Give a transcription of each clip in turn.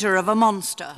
measure of a monster.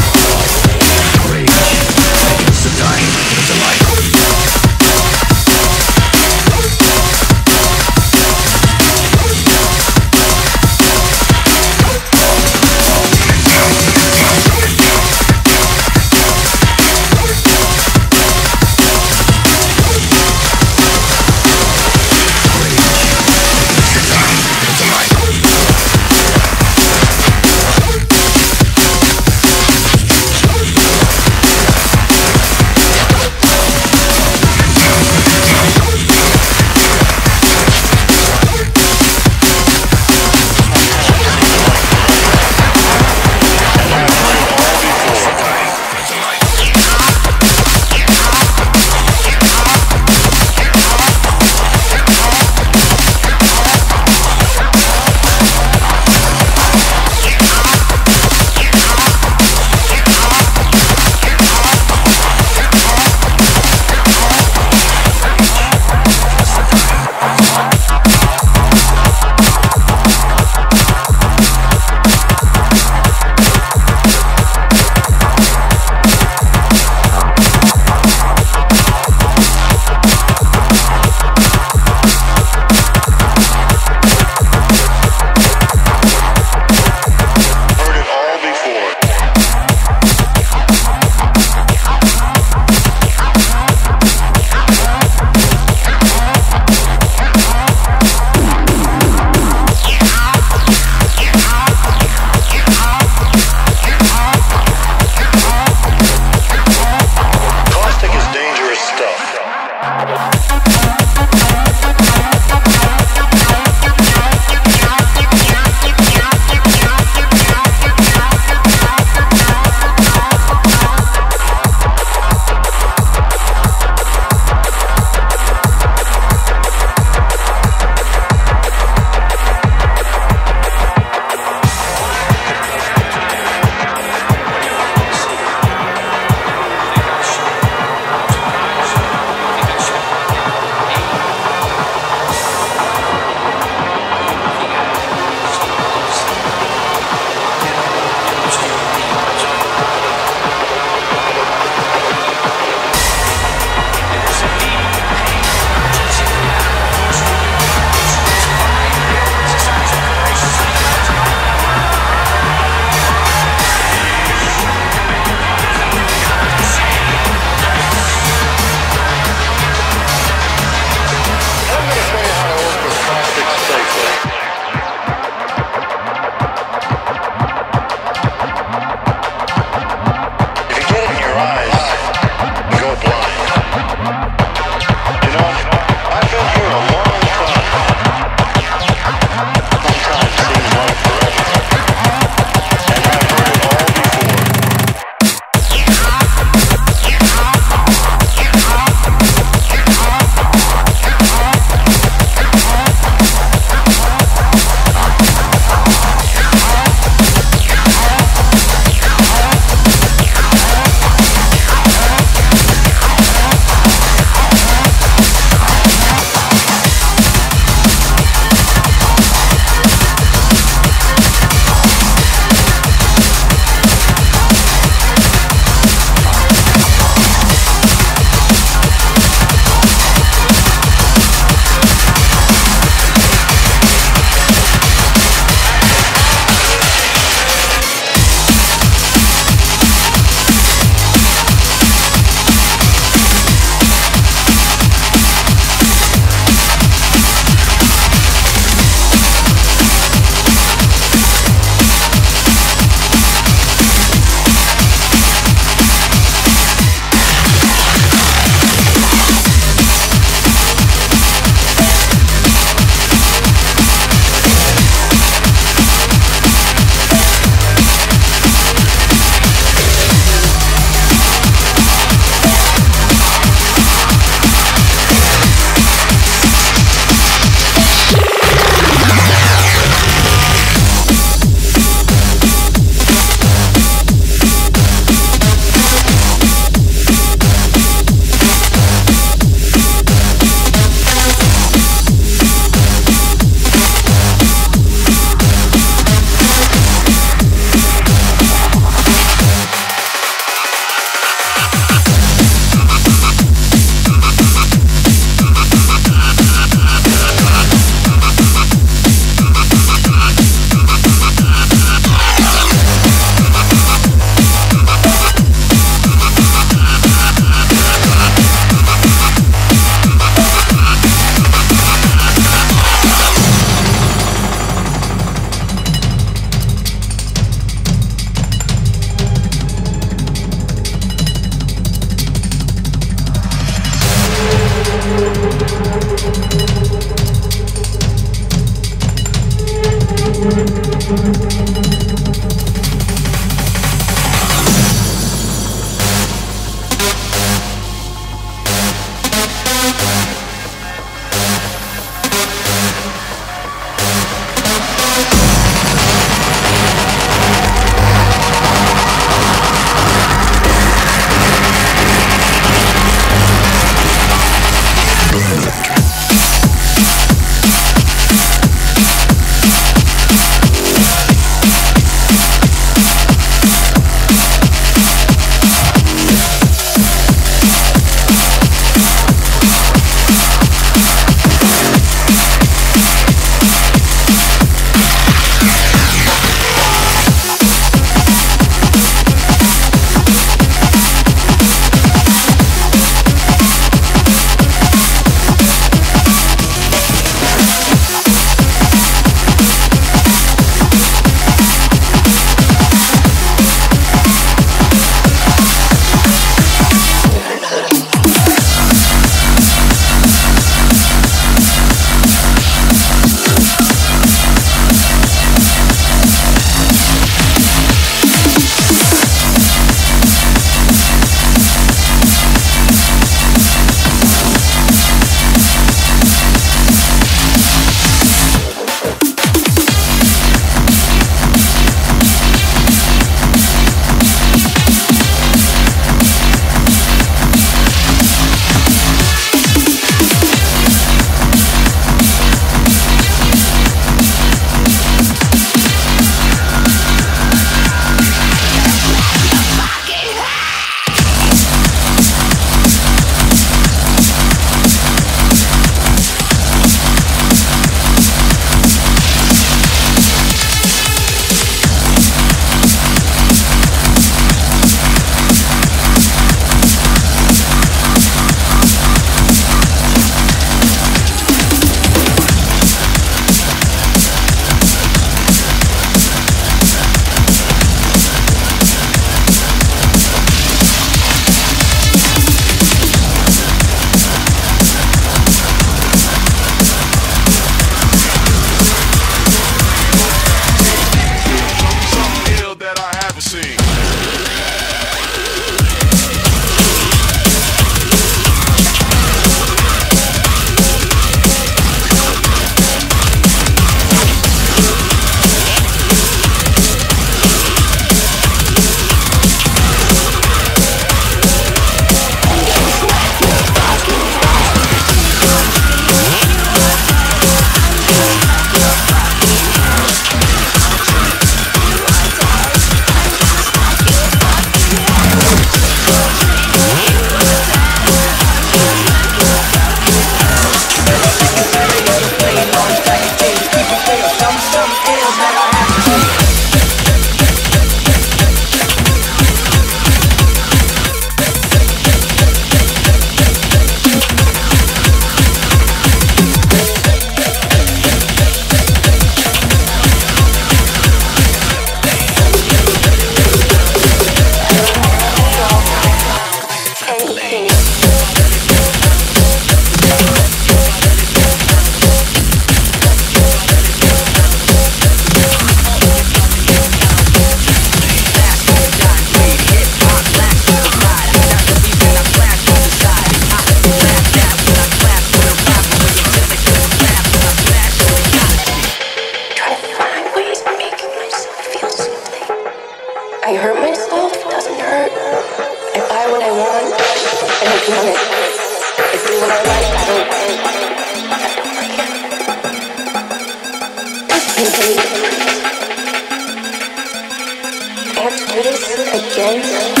Any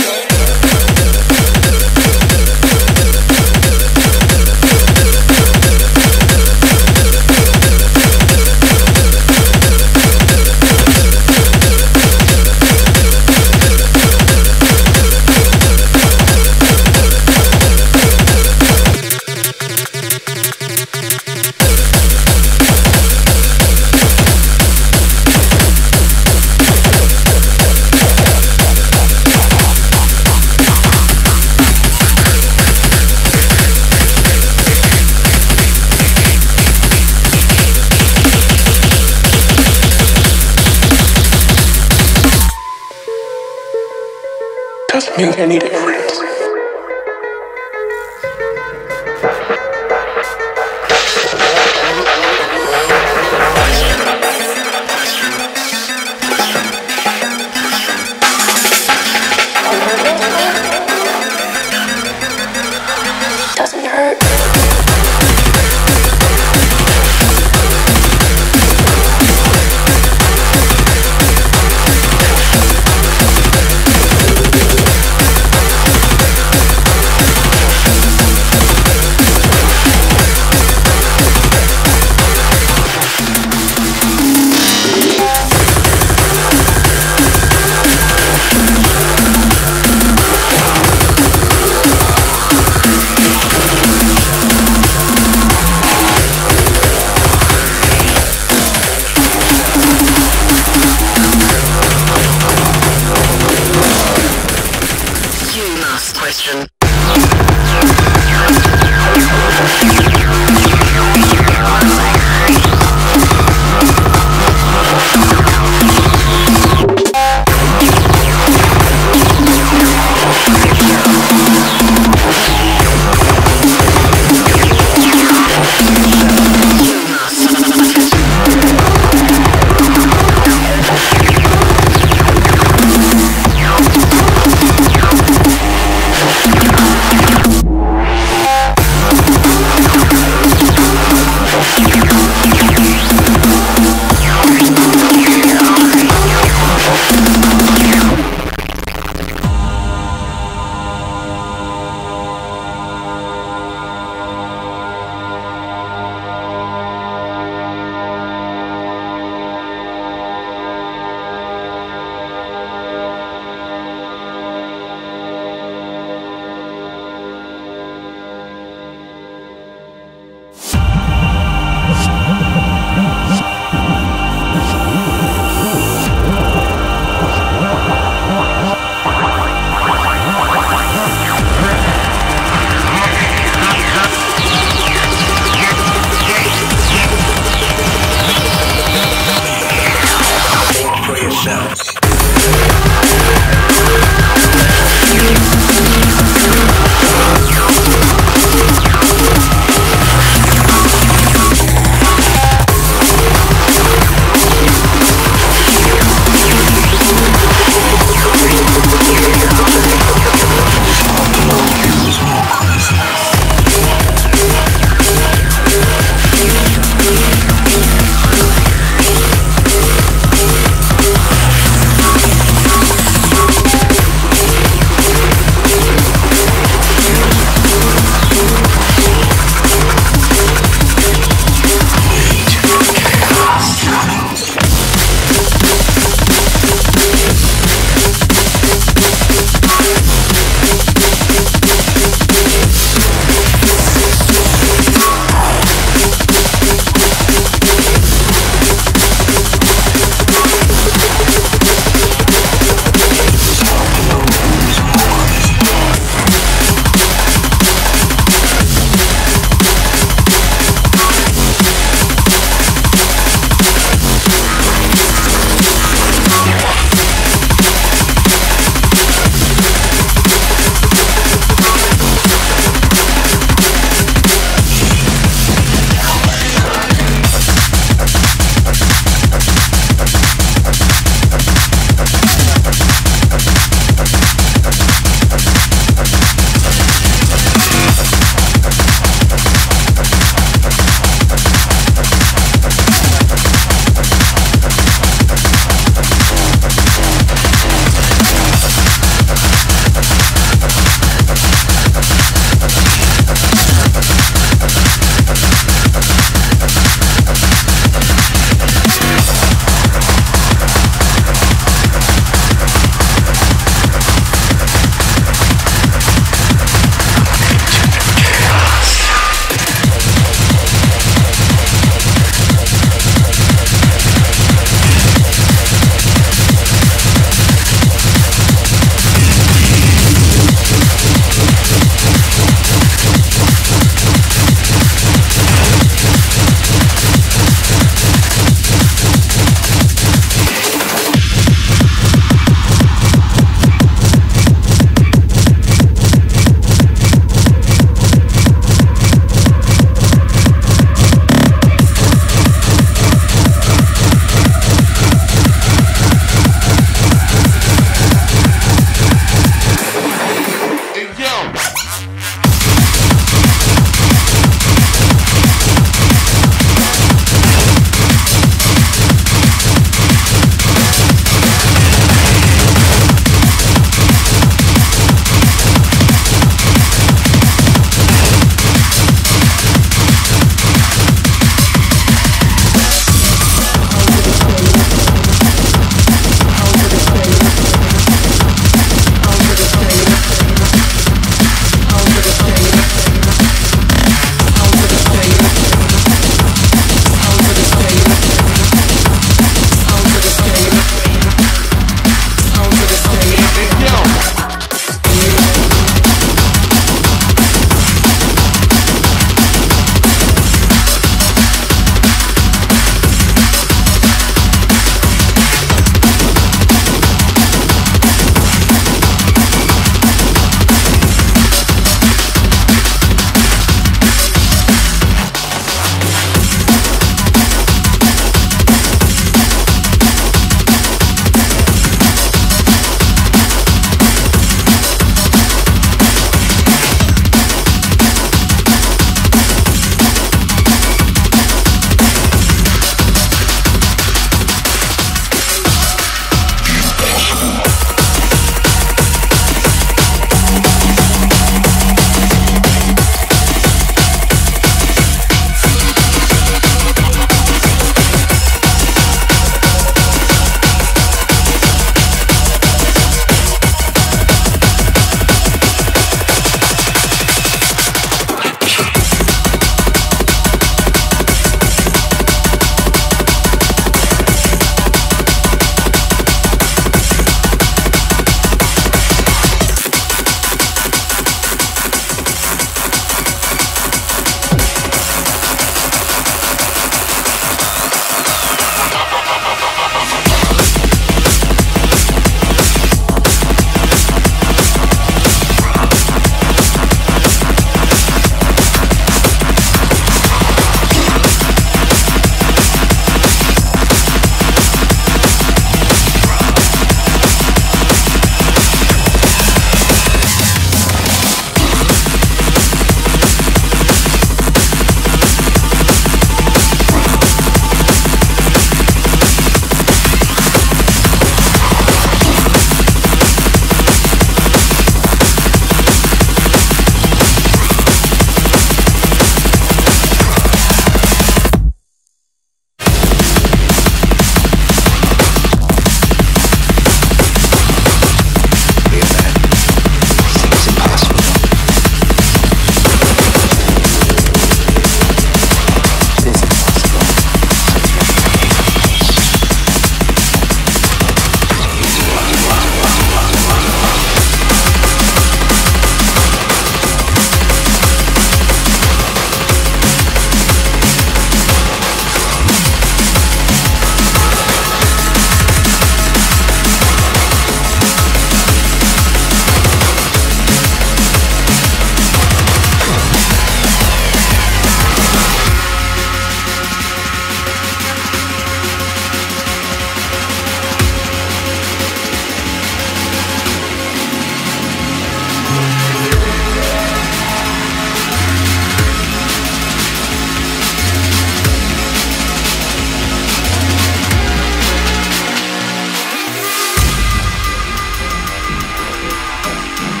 difference. question.